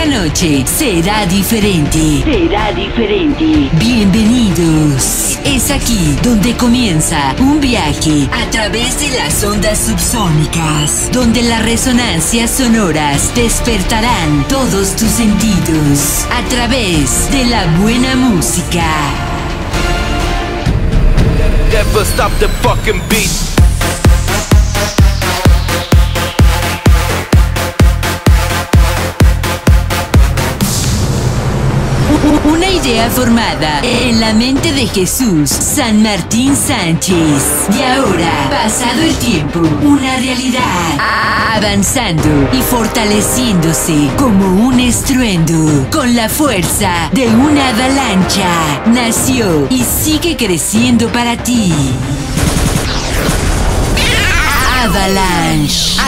noche será diferente. Será diferente. Bienvenidos. Es aquí donde comienza un viaje a través de las ondas subsónicas, donde las resonancias sonoras despertarán todos tus sentidos a través de la buena música. Never stop the fucking beat. Idea formada en la mente de Jesús San Martín Sánchez. Y ahora, pasado el tiempo, una realidad. Avanzando y fortaleciéndose como un estruendo. Con la fuerza de una avalancha. Nació y sigue creciendo para ti. Avalanche.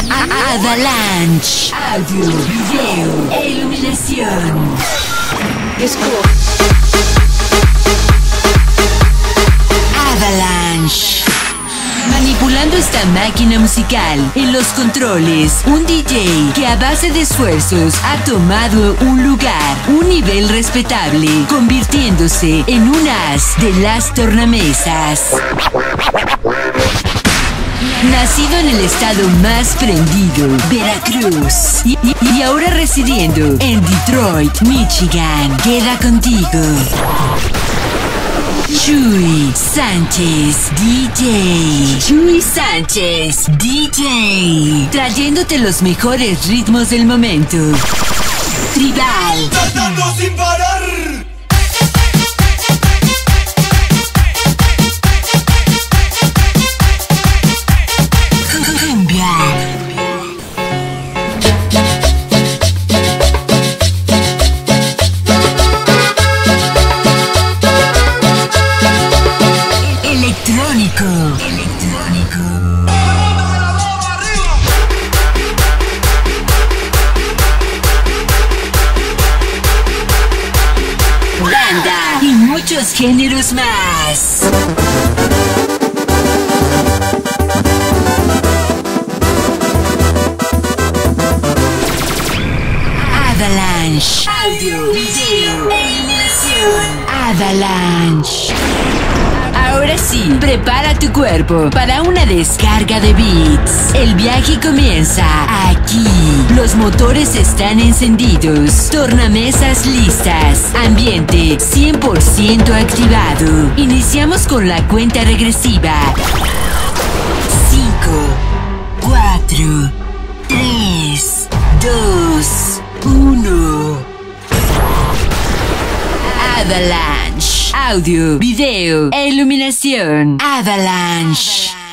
Avalanche. Audio, video e iluminación. Avalanche. Manipulando esta máquina musical en los controles, un DJ que a base de esfuerzos ha tomado un lugar, un nivel respetable, convirtiéndose en un as de las tornamesas. Nacido en el estado más prendido, Veracruz, y, ahora residiendo en Detroit, Michigan, queda contigo. Chuy Sánchez DJ. Chuy Sánchez DJ. Trayéndote los mejores ritmos del momento. Tribal. Electrónico. Electrónico. Banda y muchos géneros más. Avalanche. Audio, video e iluminación. Avalanche. Sí, prepara tu cuerpo para una descarga de beats. El viaje comienza aquí. Los motores están encendidos. Tornamesas listas. Ambiente 100% activado. Iniciamos con la cuenta regresiva. 5, 4, 3, 2, 1. Avalanche. Audio, video e iluminación. Avalanche.